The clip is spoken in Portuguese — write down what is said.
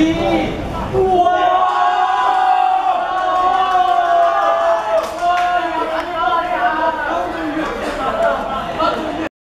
aqui. Uau!